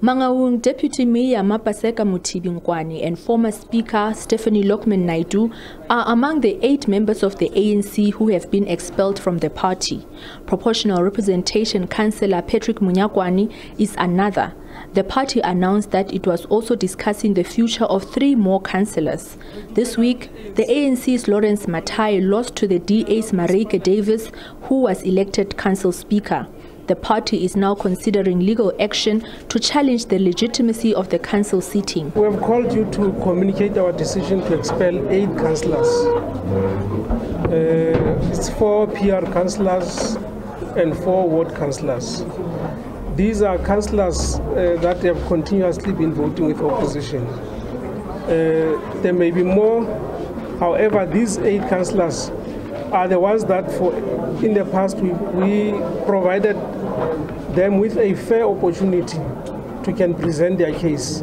Mangaung Deputy Mayor Mapaseka Mothibi and former Speaker Stephanie Lokman Naidoo are among the eight members of the ANC who have been expelled from the party. Proportional Representation Councillor Patrick Munyakwani is another. The party announced that it was also discussing the future of three more councillors. This week, the ANC's Lawrence Mathai lost to the DA's Maryke Davies, who was elected council speaker. The party is now considering legal action to challenge the legitimacy of the council sitting. We have called you to communicate our decision to expel eight councillors. Uh, it's four PR councillors and four ward councillors. These are councillors uh, that have continuously been voting with opposition. Uh, there may be more, however, these eight councillors are the ones that for in the past we, we provided them with a fair opportunity to can present their case.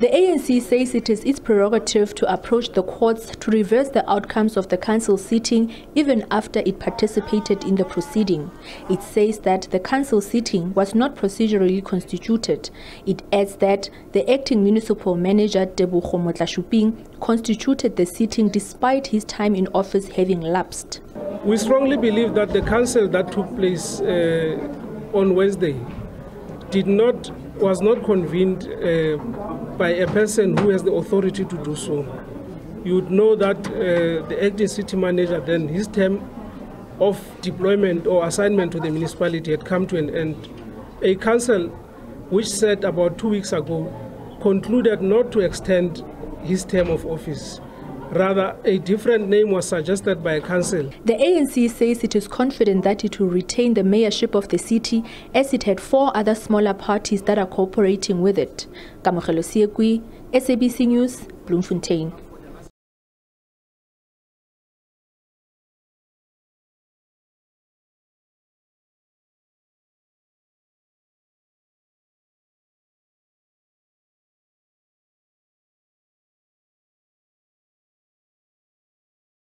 The ANC says it is its prerogative to approach the courts to reverse the outcomes of the council sitting even after it participated in the proceeding. It says that the council sitting was not procedurally constituted. It adds that the acting municipal manager Tebogo Motlashuping constituted the sitting despite his time in office having lapsed. We strongly believe that the council that took place uh, on Wednesday did not was not convened uh, by a person who has the authority to do so. You would know that uh, the acting city manager then his term of deployment or assignment to the municipality had come to an end. A council which said about two weeks ago concluded not to extend his term of office. Rather, a different name was suggested by council. The ANC says it is confident that it will retain the mayorship of the city as it had four other smaller parties that are cooperating with it. Kamogelo Seekoei, SABC News, Bloemfontein.